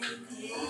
En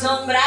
que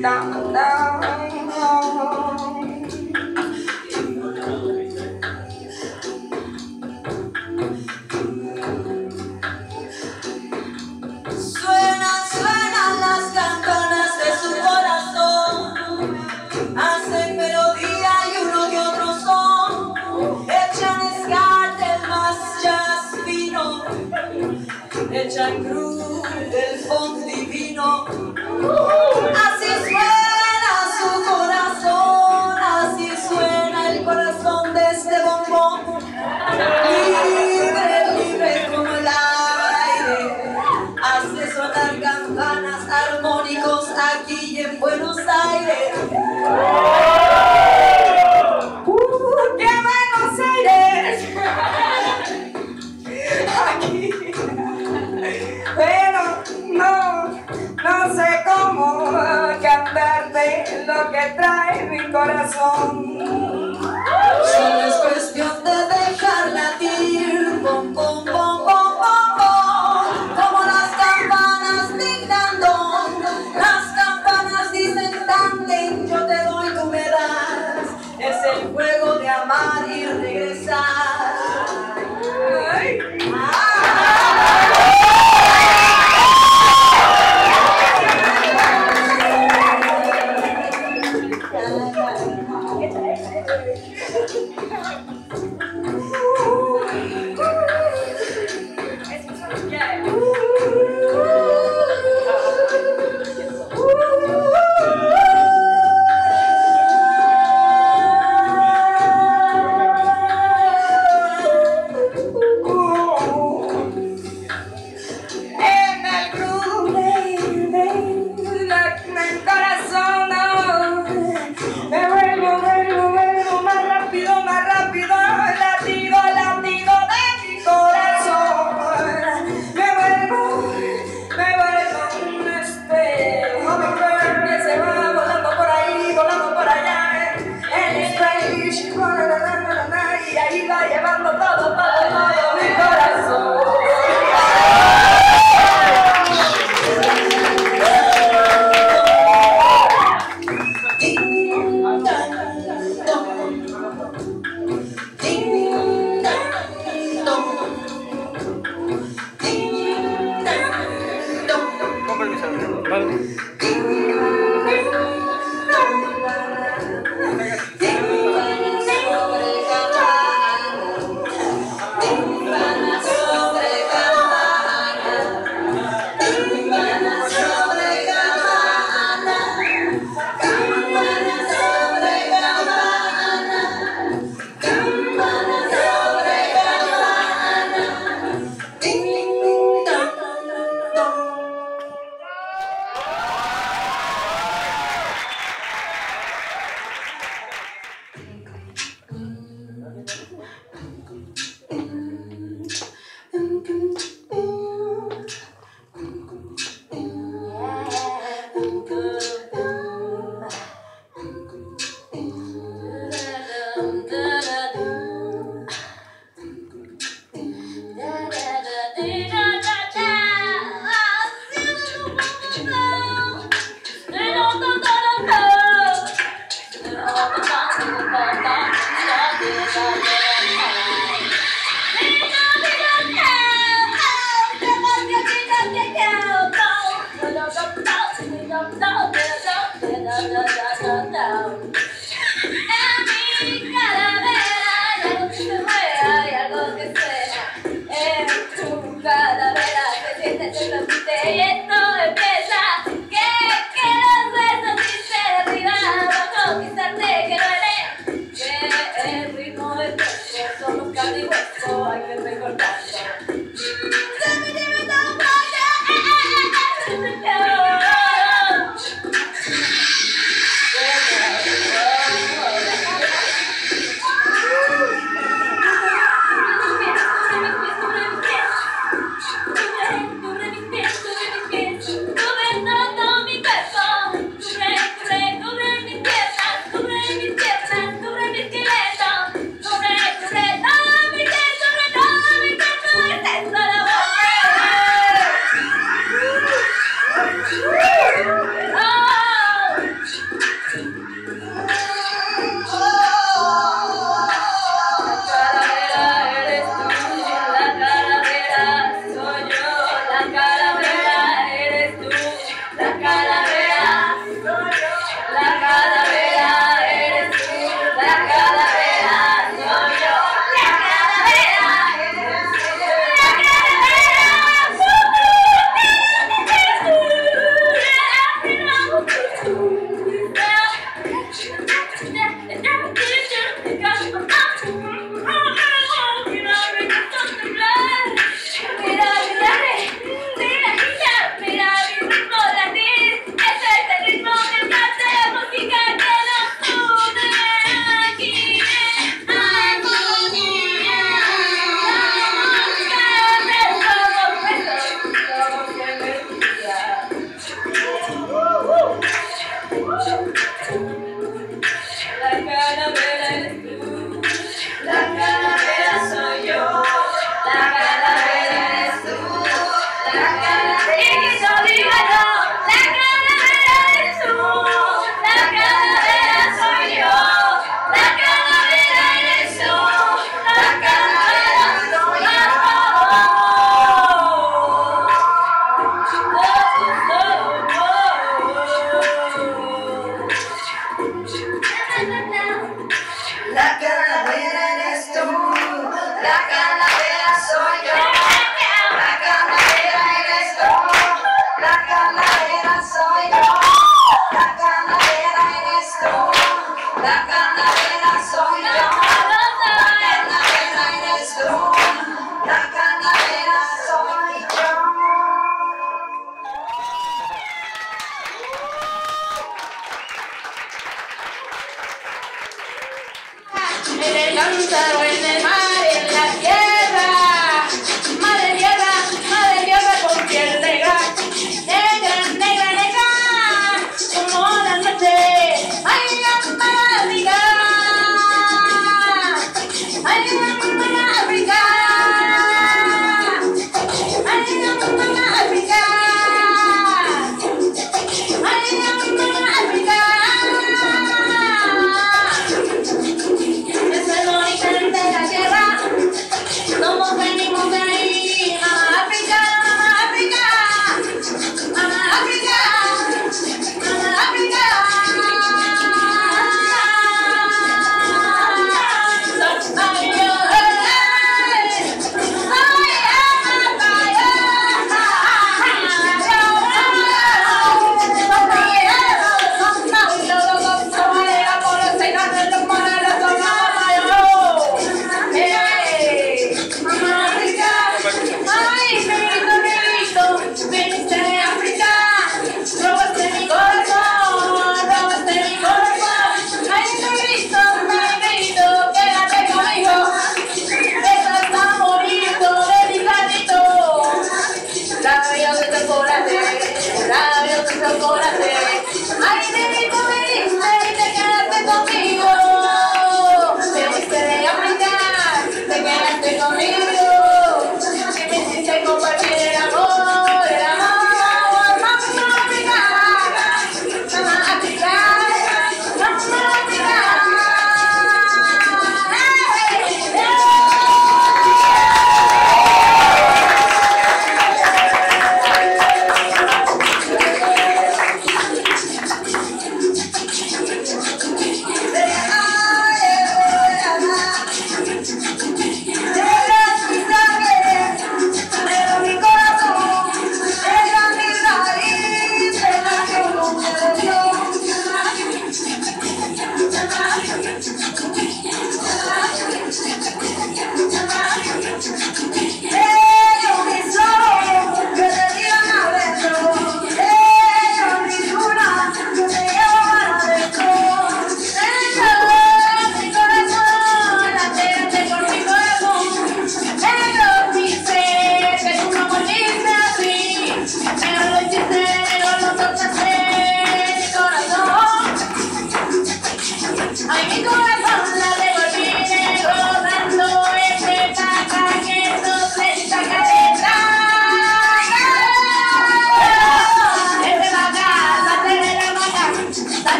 Suenan, mi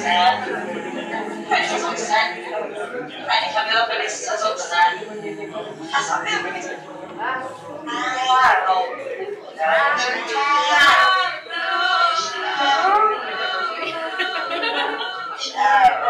sozusagen, könnte sozusagen eine Verwirbelung ist sozusagen. Was haben wir mit? Claro. Claro. Claro.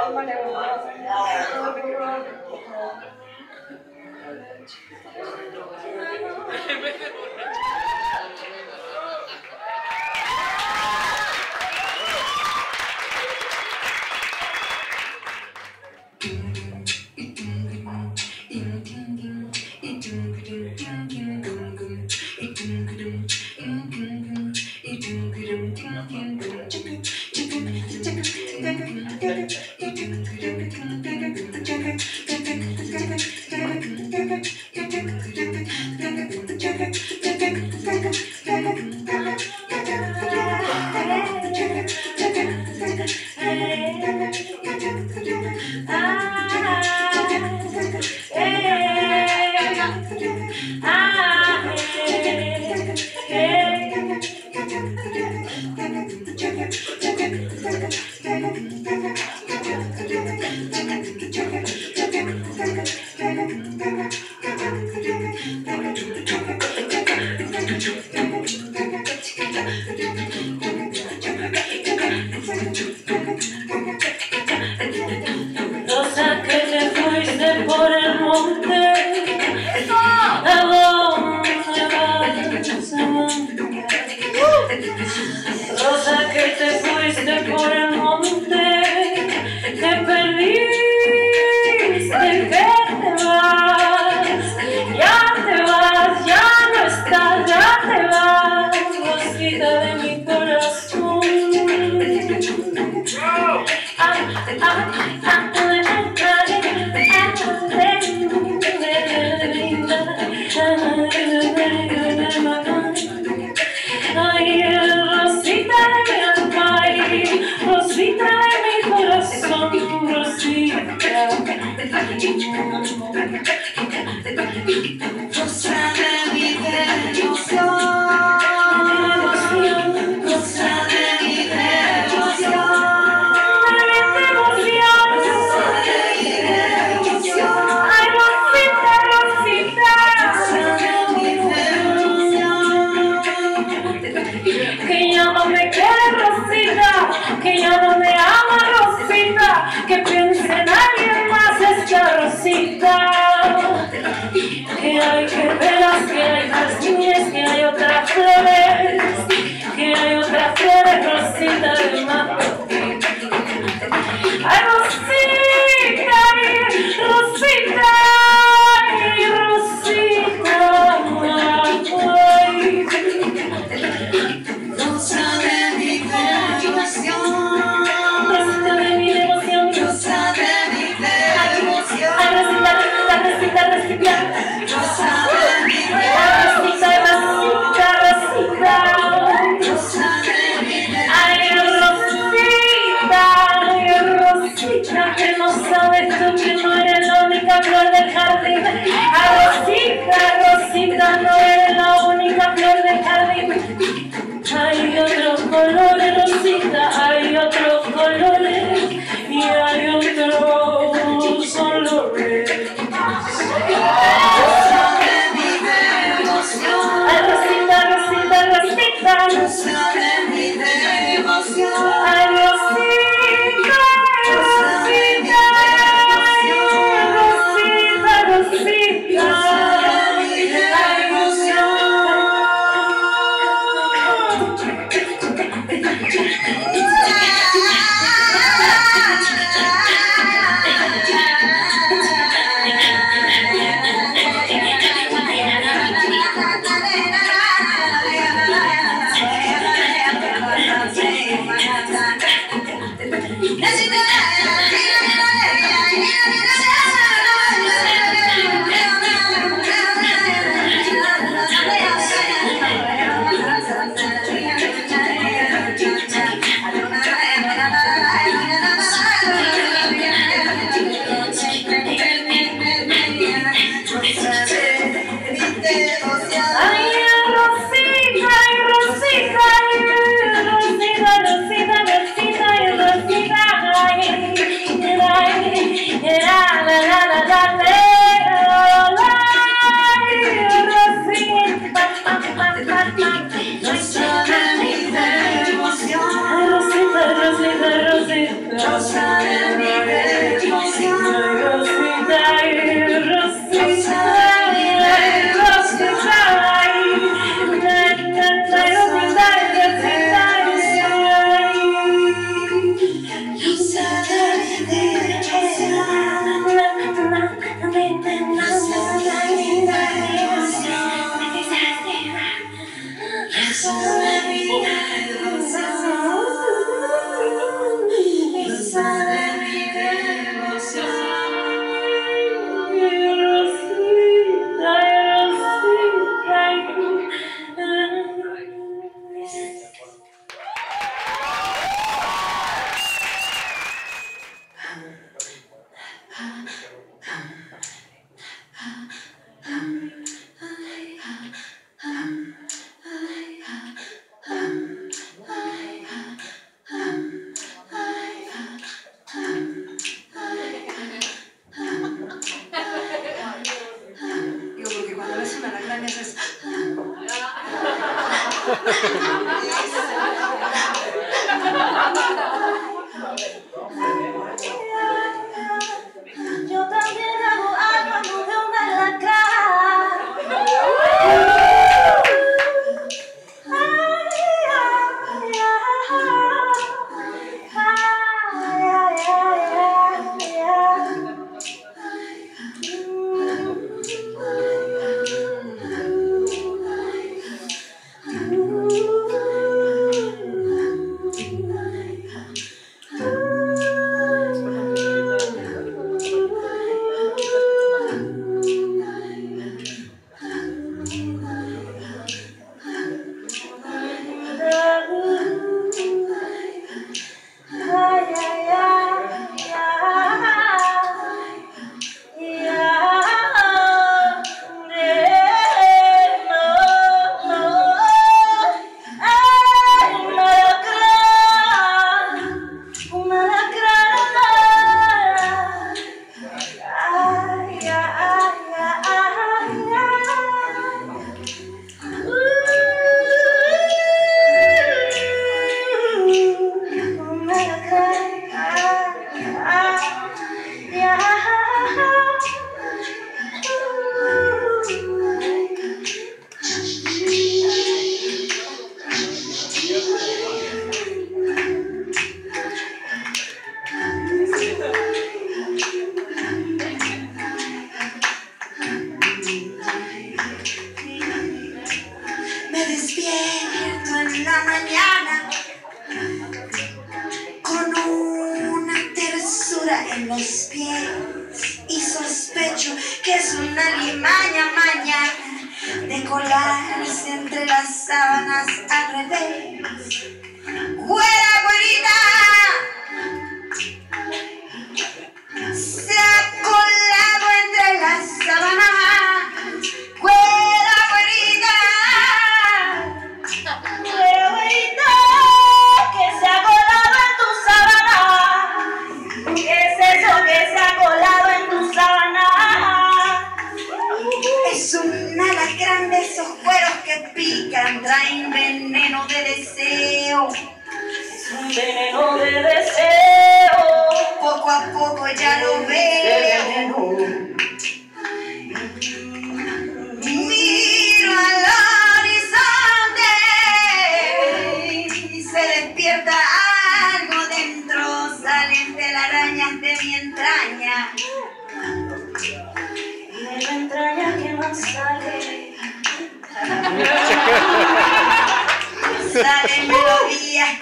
i'm Yeah.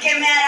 que me hará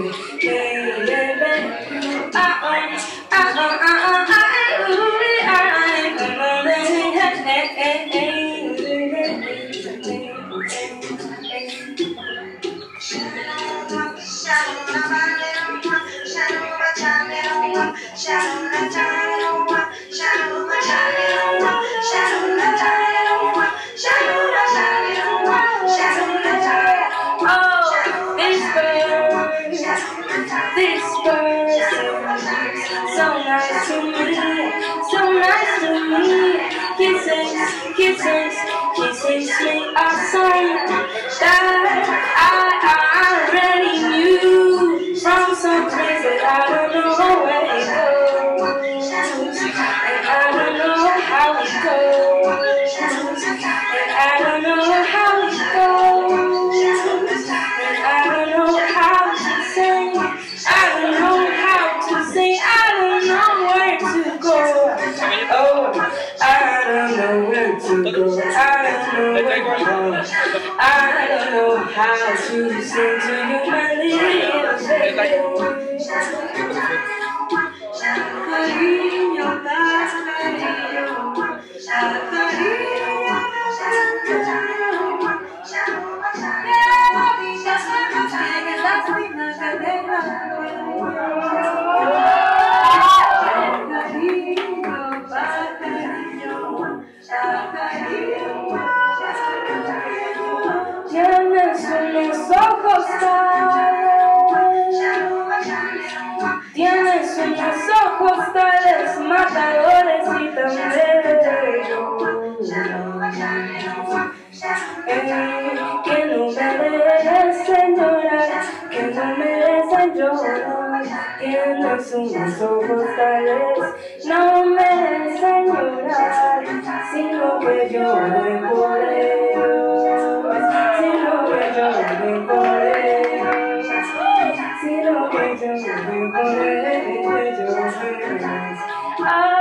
Kisses, kisses, kisses me song. That I Bye.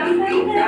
Thank you.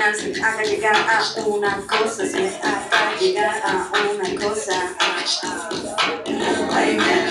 personas haga llegar a una cosa, se haga llegar a una cosa. Ay, me